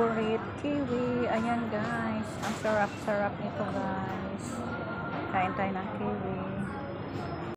favorite, kiwi. Ayan guys, ang sarap-sarap nito guys. Kain tayo ng kiwi.